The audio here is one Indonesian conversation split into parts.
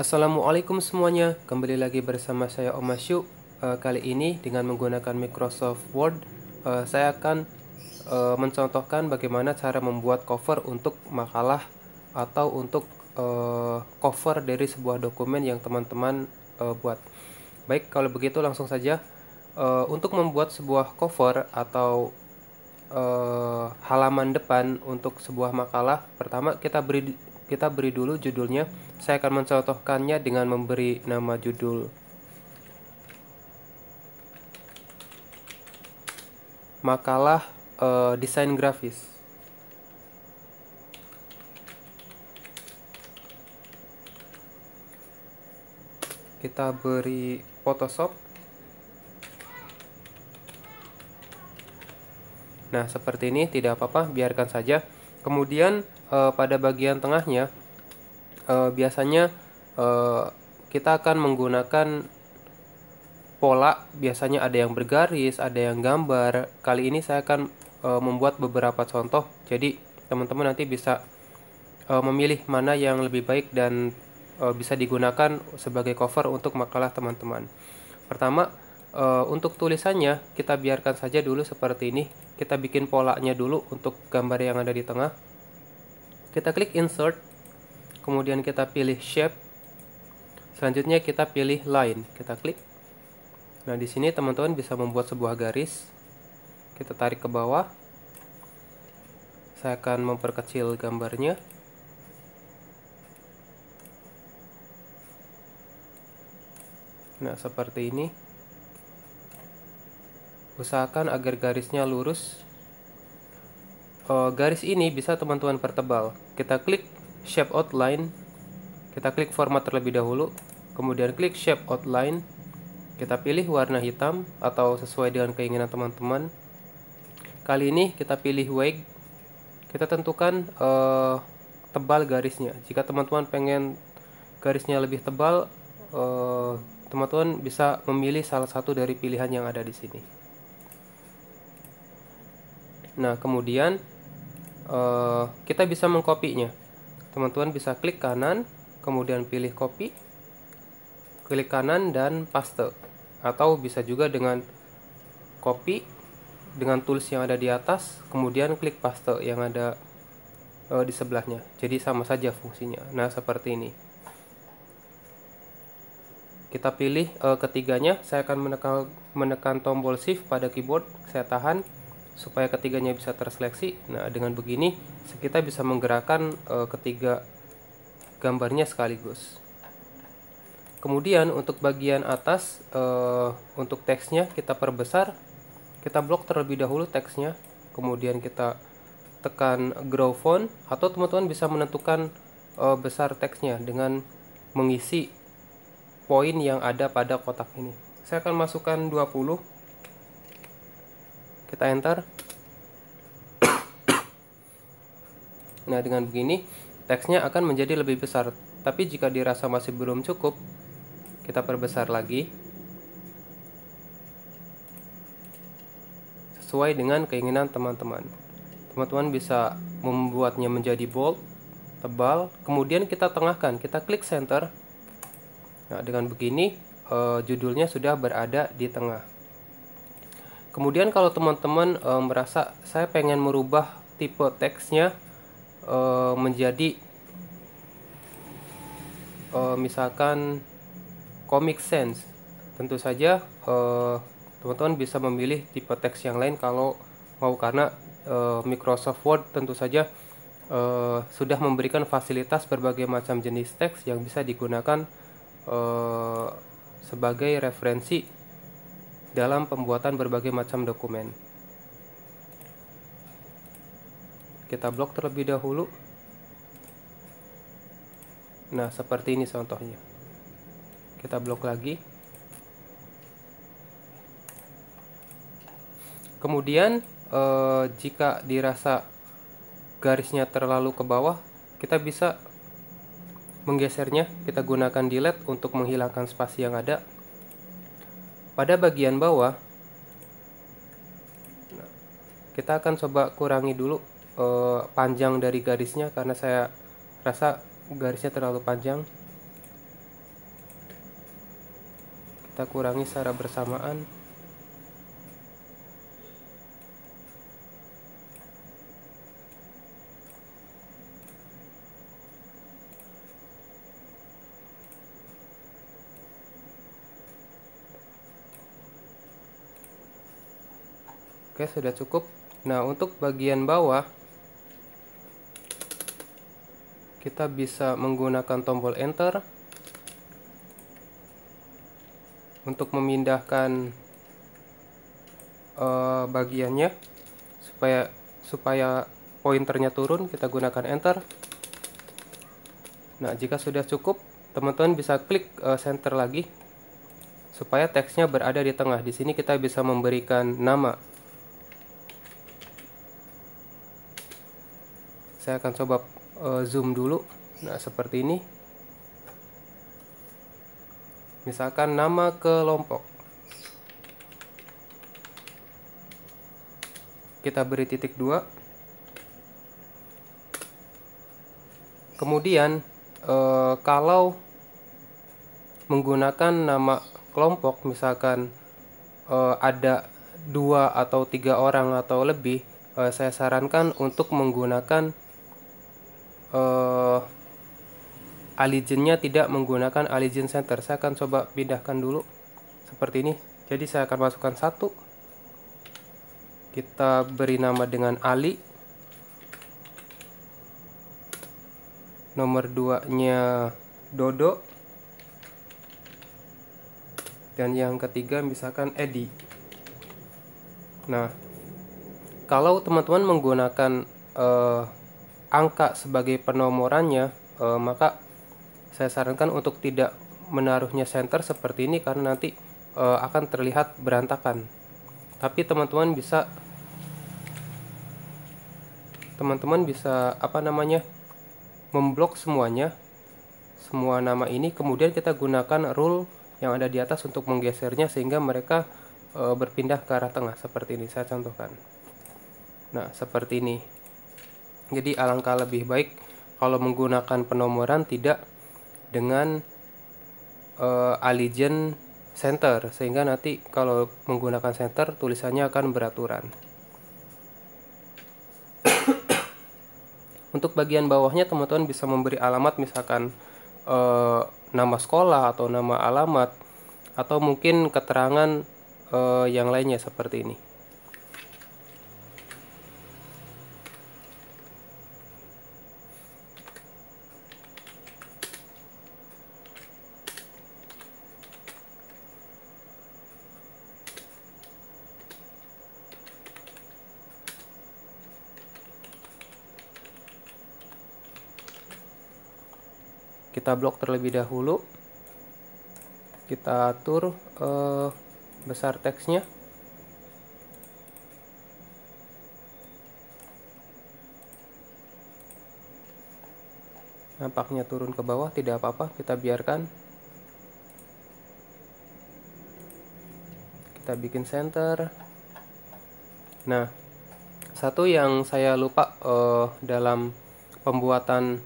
Assalamualaikum semuanya, kembali lagi bersama saya Om Masyu. Uh, kali ini dengan menggunakan Microsoft Word, uh, saya akan uh, mencontohkan bagaimana cara membuat cover untuk makalah atau untuk cover dari sebuah dokumen yang teman-teman buat. Baik, kalau begitu langsung saja. Untuk membuat sebuah cover atau halaman depan untuk sebuah makalah, pertama kita beri kita beri dulu judulnya. Saya akan mencontohkannya dengan memberi nama judul makalah uh, desain grafis. Kita beri Photoshop. Nah, seperti ini tidak apa-apa, biarkan saja. Kemudian uh, pada bagian tengahnya uh, biasanya uh, kita akan menggunakan pola biasanya ada yang bergaris ada yang gambar. Kali ini saya akan uh, membuat beberapa contoh. Jadi teman-teman nanti bisa uh, memilih mana yang lebih baik dan uh, bisa digunakan sebagai cover untuk makalah teman-teman. Pertama uh, untuk tulisannya kita biarkan saja dulu seperti ini. Kita bikin polanya dulu untuk gambar yang ada di tengah. Kita klik insert kemudian kita pilih shape. Selanjutnya kita pilih line. Kita klik. Nah di sini teman-teman bisa membuat sebuah garis. Kita tarik ke bawah. Saya akan memperkecil gambarnya. Nah seperti ini usahakan agar garisnya lurus uh, garis ini bisa teman-teman pertebal. Kita klik shape outline, kita klik format terlebih dahulu, kemudian klik shape outline, kita pilih warna hitam atau sesuai dengan keinginan teman-teman. Kali ini kita pilih wake, kita tentukan uh, tebal garisnya. Jika teman-teman pengen garisnya lebih tebal, teman teman-teman bisa memilih salah satu dari pilihan yang ada di sini. Nah, kemudian uh, kita bisa mengkopinya teman-teman bisa klik kanan kemudian pilih copy klik kanan dan paste. Atau bisa juga dengan copy dengan tools yang ada di atas kemudian klik paste yang ada uh, di sebelahnya. Jadi sama saja fungsinya. Nah seperti ini. Kita pilih uh, ketiganya. Saya akan menekan menekan tombol shift pada keyboard. Saya tahan supaya ketiganya bisa terseleksi. Nah, dengan begini kita bisa menggerakkan e, ketiga gambarnya sekaligus. Kemudian untuk bagian atas e, untuk teksnya kita perbesar. Kita blok terlebih dahulu teksnya. Kemudian kita tekan grow font atau teman-teman bisa menentukan e, besar teksnya dengan mengisi poin yang ada pada kotak ini. Saya akan masukkan 20 kita enter. Nah dengan begini teksnya akan menjadi lebih besar. Tapi jika dirasa masih belum cukup kita perbesar lagi. Sesuai dengan keinginan teman-teman. Teman-teman bisa membuatnya menjadi bold tebal. Kemudian kita tengahkan kita klik center. Nah dengan begini uh, judulnya sudah berada di tengah Kemudian kalau teman-teman e, merasa saya pengen merubah tipe teksnya e, menjadi e, misalkan comic sense, tentu saja teman-teman bisa memilih tipe teks yang lain kalau mau karena Microsoft Word tentu saja sudah memberikan fasilitas berbagai macam jenis teks yang bisa digunakan sebagai referensi dalam pembuatan berbagai macam dokumen. Kita blok terlebih dahulu. Nah, seperti ini contohnya. Kita blok lagi. Kemudian, eh, jika dirasa garisnya terlalu ke bawah, kita bisa menggesernya. Kita gunakan delete untuk menghilangkan spasi yang ada pada bagian bawah kita akan coba kurangi dulu eh, panjang dari garisnya karena saya rasa garisnya terlalu panjang. Kita kurangi secara bersamaan. Oke, sudah cukup. Nah, untuk bagian bawah kita bisa menggunakan tombol enter untuk memindahkan uh, bagiannya supaya supaya pointernya turun kita gunakan enter. Nah jika sudah cukup teman-teman bisa klik uh, center lagi supaya teksnya berada di tengah. Di sini kita bisa memberikan nama saya akan coba uh, zoom dulu. Nah seperti ini. Misalkan nama kelompok kita beri titik dua. Kemudian uh, kalau menggunakan nama kelompok misalkan uh, ada dua atau tiga orang atau lebih saya sarankan untuk menggunakan uh, aligennya tidak menggunakan aligen center. Saya akan coba pindahkan dulu seperti ini. Jadi saya akan masukkan satu. Kita beri nama dengan Ali. Nomor 2 nya Dodo. Dan yang ketiga misalkan Edi. Nah kalau teman-teman menggunakan uh, angka sebagai penomorannya e, maka saya sarankan untuk tidak menaruhnya center seperti ini karena nanti e, akan terlihat berantakan. Tapi teman-teman bisa teman-teman bisa apa namanya memblok semuanya semua nama ini. Kemudian kita gunakan rule yang ada di atas untuk menggesernya sehingga mereka e, berpindah ke arah tengah. Seperti ini saya contohkan. Nah seperti ini jadi alangkah lebih baik kalau menggunakan penomoran tidak dengan uh, Allegiant center sehingga nanti kalau menggunakan center tulisannya akan beraturan. Untuk bagian bawahnya teman-teman bisa memberi alamat misalkan uh, nama sekolah atau nama alamat atau mungkin keterangan uh, yang lainnya seperti ini. Kita blok terlebih dahulu. Kita atur eh, besar teksnya. Nampaknya turun ke bawah tidak apa-apa kita biarkan. Kita bikin center. Nah satu yang saya lupa uh, dalam pembuatan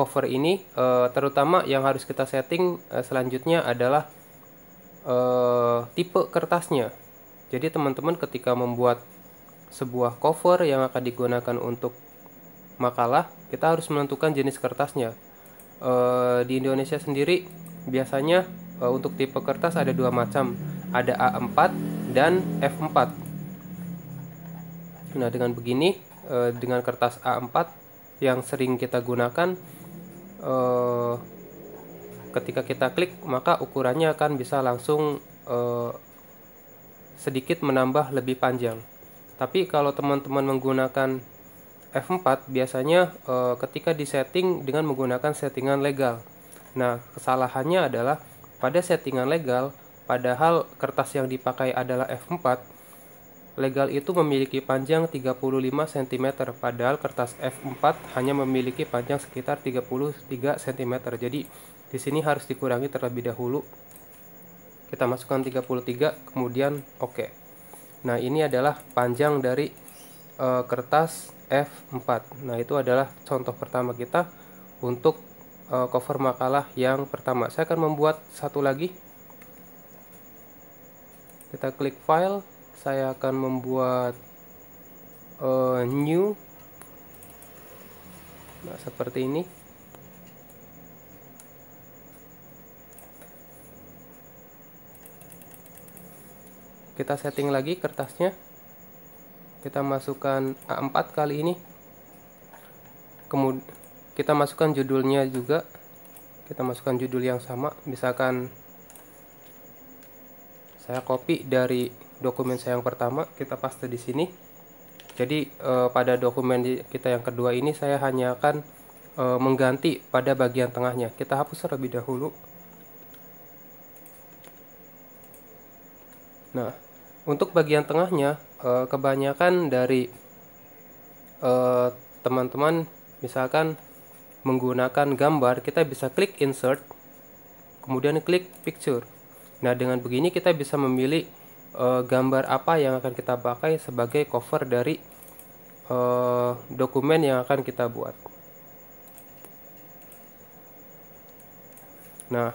cover ini uh, terutama yang harus kita setting uh, selanjutnya adalah uh, tipe kertasnya. Jadi teman-teman ketika membuat sebuah cover yang akan digunakan untuk makalah kita harus menentukan jenis kertasnya. Uh, di Indonesia sendiri biasanya uh, untuk tipe kertas ada dua macam. Ada A4 dan F4 nah dengan begini dengan kertas A4 yang sering kita gunakan uh, ketika kita klik maka ukurannya akan bisa langsung uh, sedikit menambah lebih panjang. Tapi kalau teman-teman menggunakan F4 biasanya uh, ketika disetting dengan menggunakan settingan legal. Nah kesalahannya adalah pada settingan legal padahal kertas yang dipakai adalah F4 legal itu memiliki panjang 35 cm, padahal kertas F4 hanya memiliki panjang sekitar 33 cm. Jadi di sini harus dikurangi terlebih dahulu. Kita masukkan 33, kemudian oke. Okay. Nah, ini adalah panjang dari uh, kertas F4. Nah, itu adalah contoh pertama kita untuk uh, cover makalah yang pertama. Saya akan membuat satu lagi kita klik file saya akan membuat uh, new. Nah seperti ini. Kita setting lagi kertasnya. Kita masukkan A4 kali ini. Kemudian kita masukkan judulnya juga. Kita masukkan judul yang sama. Misalkan saya copy dari dokumen saya yang pertama kita paste di sini. Jadi eh, pada dokumen kita yang kedua ini saya hanya akan eh, mengganti pada bagian tengahnya. Kita hapus terlebih dahulu. Nah untuk bagian tengahnya eh, kebanyakan dari teman-teman misalkan menggunakan gambar kita bisa klik insert kemudian klik picture. Nah dengan begini kita bisa memilih eh, gambar apa yang akan kita pakai sebagai cover dari dokumen yang akan kita buat nah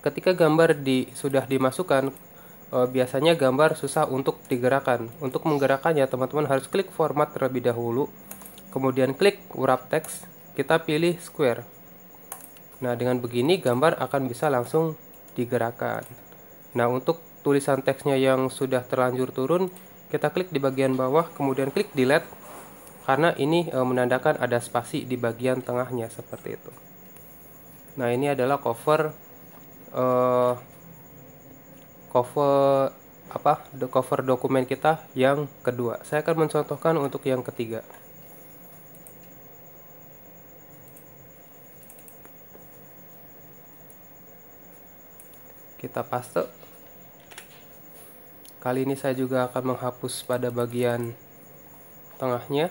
ketika gambar di sudah dimasukkan e, biasanya gambar susah untuk digerakkan. Untuk menggerakkannya, teman-teman harus klik format terlebih dahulu, kemudian klik wrap text, kita pilih square. Nah, dengan begini gambar akan bisa langsung digerakkan. Nah, untuk tulisan teksnya yang sudah terlanjur turun, kita klik di bagian bawah, kemudian klik delete, karena ini e, menandakan ada spasi di bagian tengahnya seperti itu. Nah, ini adalah cover e, cover apa the cover dokumen kita yang kedua. Saya akan mencontohkan untuk yang ketiga. Kita paste kali ini saya juga akan menghapus pada bagian tengahnya.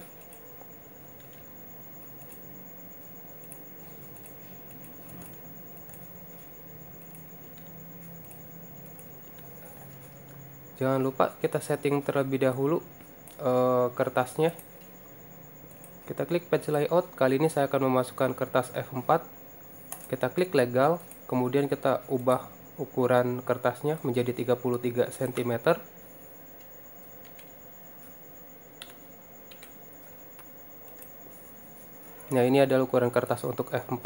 Jangan lupa kita setting terlebih dahulu uh, kertasnya. Kita klik page layout. Kali ini saya akan memasukkan kertas F4 kita klik legal. Kemudian kita ubah ukuran kertasnya menjadi 33 cm nah ini adalah ukuran kertas untuk F4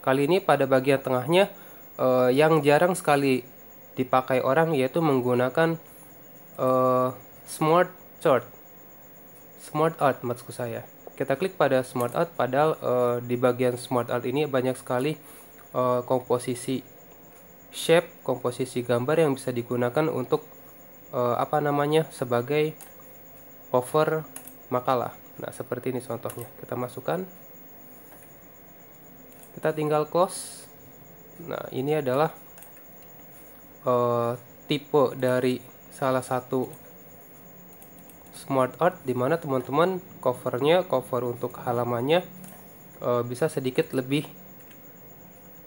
kali ini pada bagian tengahnya eh, yang jarang sekali dipakai orang yaitu menggunakan uh, smart chart. Smart art maksud saya. Kita klik pada smart art padahal uh, di bagian smart art ini banyak sekali uh, komposisi shape komposisi gambar yang bisa digunakan untuk uh, apa namanya sebagai cover makalah. Nah seperti ini contohnya. Kita masukkan. Kita tinggal close. Nah ini adalah uh, tipe dari salah satu smart art di mana teman-teman covernya cover untuk halamannya e, bisa sedikit lebih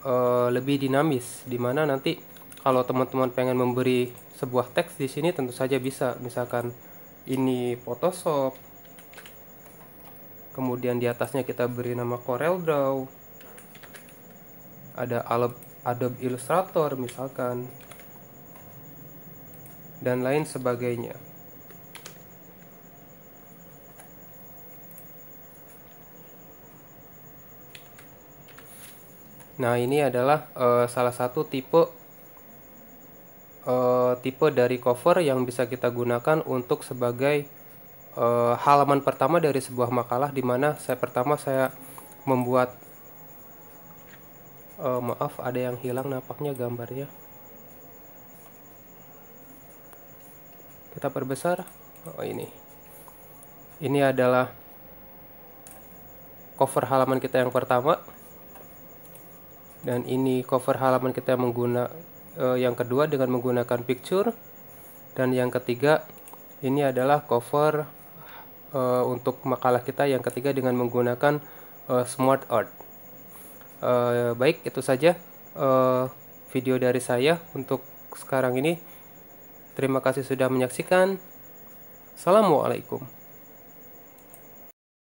e, lebih dinamis di mana nanti kalau teman-teman pengen memberi sebuah teks di sini tentu saja bisa misalkan ini Photoshop kemudian di atasnya kita beri nama Corel Draw ada Adobe Illustrator misalkan dan lain sebagainya. Nah, ini adalah uh, salah satu tipe uh, tipe dari cover yang bisa kita gunakan untuk sebagai uh, halaman pertama dari sebuah makalah di mana saya pertama saya membuat uh, maaf ada yang hilang nampaknya gambarnya. kita perbesar. Oh ini. Ini adalah cover halaman kita yang pertama dan ini cover halaman kita mengguna uh, yang kedua dengan menggunakan picture dan yang ketiga ini adalah cover uh, untuk makalah kita yang ketiga dengan menggunakan uh, smart art baik itu saja video dari saya untuk sekarang ini Terima kasih sudah menyaksikan. Assalamualaikum.